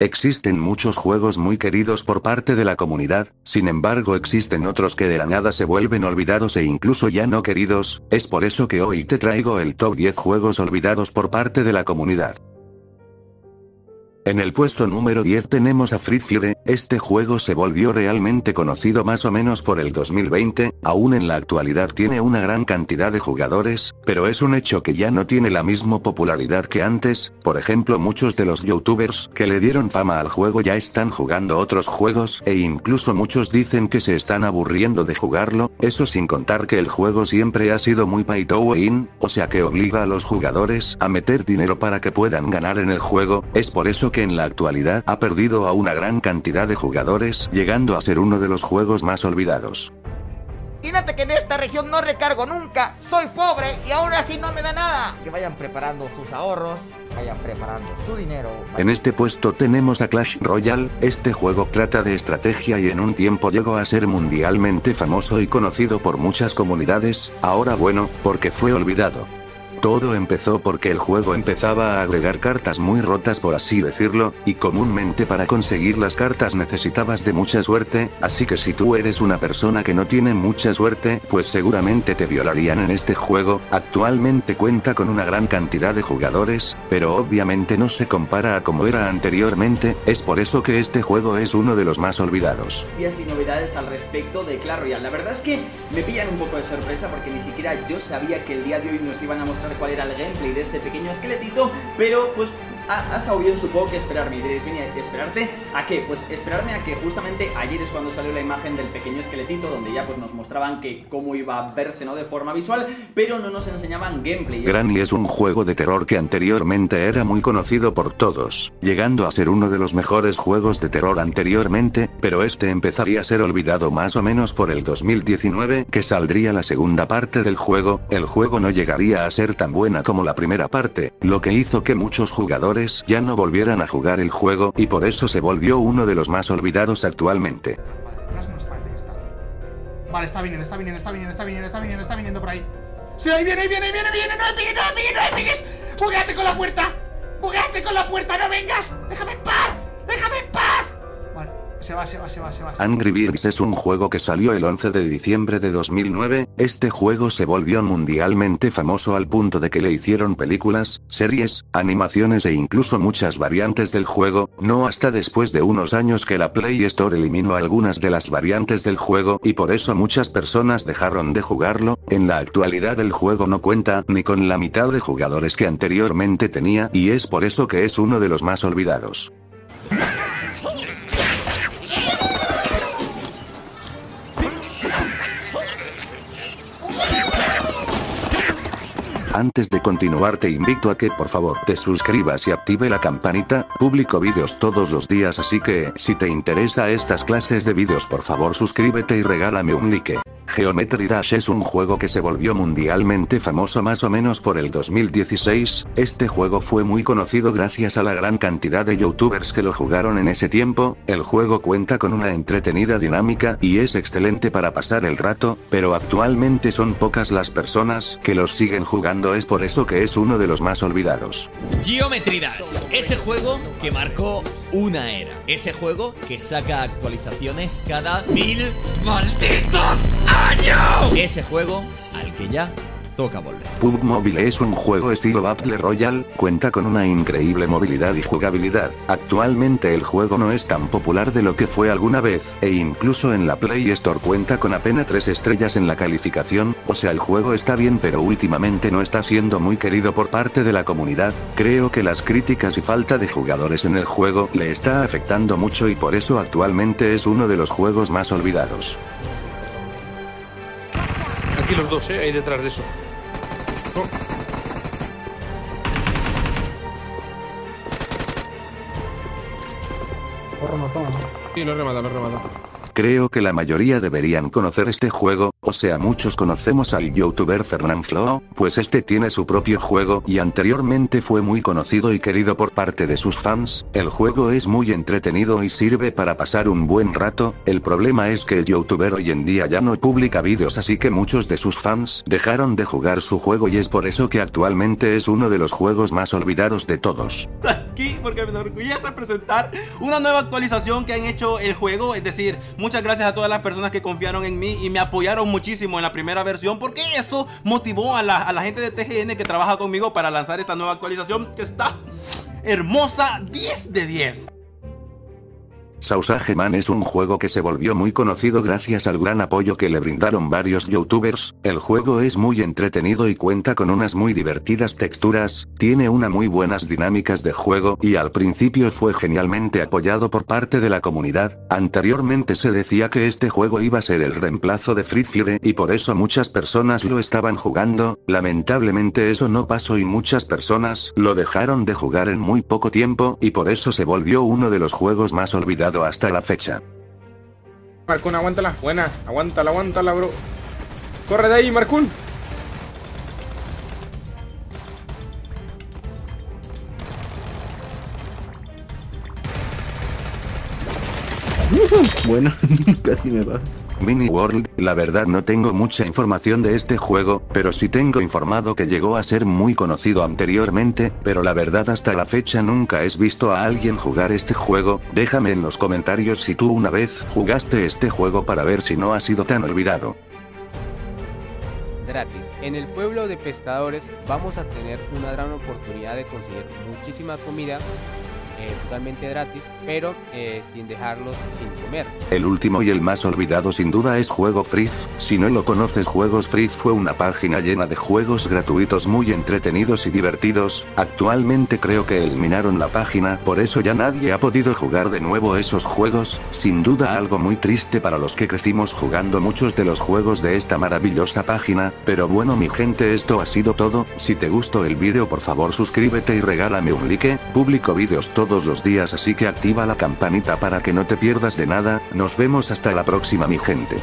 Existen muchos juegos muy queridos por parte de la comunidad, sin embargo existen otros que de la nada se vuelven olvidados e incluso ya no queridos, es por eso que hoy te traigo el top 10 juegos olvidados por parte de la comunidad. En el puesto número 10 tenemos a Free Fire, este juego se volvió realmente conocido más o menos por el 2020, aún en la actualidad tiene una gran cantidad de jugadores, pero es un hecho que ya no tiene la misma popularidad que antes, por ejemplo muchos de los youtubers que le dieron fama al juego ya están jugando otros juegos, e incluso muchos dicen que se están aburriendo de jugarlo, eso sin contar que el juego siempre ha sido muy pay to win, o sea que obliga a los jugadores a meter dinero para que puedan ganar en el juego, es por eso que en la actualidad ha perdido a una gran cantidad de jugadores, llegando a ser uno de los juegos más olvidados. Imagínate que en esta región no recargo nunca, soy pobre y ahora sí no me da nada. Que vayan preparando sus ahorros, vayan preparando su dinero. En este puesto tenemos a Clash Royale, este juego trata de estrategia y en un tiempo llegó a ser mundialmente famoso y conocido por muchas comunidades, ahora bueno, porque fue olvidado. Todo empezó porque el juego empezaba a agregar cartas muy rotas por así decirlo, y comúnmente para conseguir las cartas necesitabas de mucha suerte, así que si tú eres una persona que no tiene mucha suerte, pues seguramente te violarían en este juego, actualmente cuenta con una gran cantidad de jugadores, pero obviamente no se compara a como era anteriormente, es por eso que este juego es uno de los más olvidados. Y novedades al respecto de Clash Royale, la verdad es que me pillan un poco de sorpresa porque ni siquiera yo sabía que el día de hoy nos iban a mostrar cuál era el gameplay de este pequeño esqueletito, pero pues ha, estado bien supongo que esperarme. Y diréis, Vini, ¿esperarte a qué? Pues esperarme a que justamente ayer es cuando salió la imagen del pequeño esqueletito, donde ya pues nos mostraban que cómo iba a verse, ¿no? De forma visual, pero no nos enseñaban gameplay. Granny es un juego de terror que anteriormente era muy conocido por todos, llegando a ser uno de los mejores juegos de terror anteriormente, pero este empezaría a ser olvidado más o menos por el 2019, que saldría la segunda parte del juego, el juego no llegaría a ser tan buena como la primera parte, lo que hizo que muchos jugadores ya no volvieran a jugar el juego y por eso se volvió uno de los más olvidados actualmente. Vale, está viniendo, está viniendo, está viniendo, está viniendo, está viniendo, está viniendo por ahí. ¡Sí, ahí viene, ahí viene, ahí viene, viene! ¡No me no me no me pegues! ¡Bugueate con la puerta! ¡Bugueate con la puerta! ¡No vengas! ¡Déjame en paz! ¡Déjame en! Angry Birds es un juego que salió el 11 de diciembre de 2009. Este juego se volvió mundialmente famoso al punto de que le hicieron películas, series, animaciones e incluso muchas variantes del juego, no hasta después de unos años que la Play Store eliminó algunas de las variantes del juego y por eso muchas personas dejaron de jugarlo. En la actualidad el juego no cuenta ni con la mitad de jugadores que anteriormente tenía y es por eso que es uno de los más olvidados. Antes de continuar te invito a que por favor te suscribas y active la campanita, publico vídeos todos los días así que si te interesa estas clases de vídeos por favor suscríbete y regálame un like. Geometry Dash es un juego que se volvió mundialmente famoso más o menos por el 2016, este juego fue muy conocido gracias a la gran cantidad de youtubers que lo jugaron en ese tiempo, el juego cuenta con una entretenida dinámica y es excelente para pasar el rato, pero actualmente son pocas las personas que los siguen jugando. Es por eso que es uno de los más olvidados. Geometry Dash, ese juego que marcó una era, ese juego que saca actualizaciones cada mil malditos ese juego al que ya toca volver. PUBG Mobile es un juego estilo Battle Royale, cuenta con una increíble movilidad y jugabilidad. Actualmente el juego no es tan popular de lo que fue alguna vez, e incluso en la Play Store cuenta con apenas 3 estrellas en la calificación, o sea el juego está bien pero últimamente no está siendo muy querido por parte de la comunidad. Creo que las críticas y falta de jugadores en el juego le está afectando mucho y por eso actualmente es uno de los juegos más olvidados. Aquí los dos, eh, ahí detrás de eso. Oh. Sí, lo he rematado, lo he rematado. Creo que la mayoría deberían conocer este juego, o sea muchos conocemos al youtuber Fernanfloo, pues este tiene su propio juego y anteriormente fue muy conocido y querido por parte de sus fans, el juego es muy entretenido y sirve para pasar un buen rato, el problema es que el youtuber hoy en día ya no publica vídeos así que muchos de sus fans dejaron de jugar su juego y es por eso que actualmente es uno de los juegos más olvidados de todos. porque me enorgullece presentar una nueva actualización que han hecho el juego. Es decir, muchas gracias a todas las personas que confiaron en mí y me apoyaron muchísimo en la primera versión porque eso motivó a la, a la gente de TGN que trabaja conmigo para lanzar esta nueva actualización que está hermosa 10 de 10. Sausage Man es un juego que se volvió muy conocido gracias al gran apoyo que le brindaron varios youtubers, el juego es muy entretenido y cuenta con unas muy divertidas texturas, tiene una muy buenas dinámicas de juego y al principio fue genialmente apoyado por parte de la comunidad, anteriormente se decía que este juego iba a ser el reemplazo de Free Fire y por eso muchas personas lo estaban jugando, lamentablemente eso no pasó y muchas personas lo dejaron de jugar en muy poco tiempo y por eso se volvió uno de los juegos más olvidados hasta la fecha. Marcún, aguántala. Buena. Aguántala, aguántala, bro. Corre de ahí, Marcún. Bueno, casi me va. Mini World, la verdad no tengo mucha información de este juego, pero sí tengo informado que llegó a ser muy conocido anteriormente, pero la verdad hasta la fecha nunca he visto a alguien jugar este juego, déjame en los comentarios si tú una vez jugaste este juego para ver si no ha sido tan olvidado. Gratis. En el pueblo de pescadores vamos a tener una gran oportunidad de conseguir muchísima comida eh, totalmente gratis, pero eh, sin dejarlos sin comer. El último y el más olvidado sin duda es Juego Free. Si no lo conoces Juegos Free fue una página llena de juegos gratuitos muy entretenidos y divertidos, actualmente creo que eliminaron la página, por eso ya nadie ha podido jugar de nuevo esos juegos, sin duda algo muy triste para los que crecimos jugando muchos de los juegos de esta maravillosa página, pero bueno mi gente esto ha sido todo, si te gustó el vídeo por favor suscríbete y regálame un like, publico vídeos todos todos los días así que activa la campanita para que no te pierdas de nada, nos vemos hasta la próxima mi gente.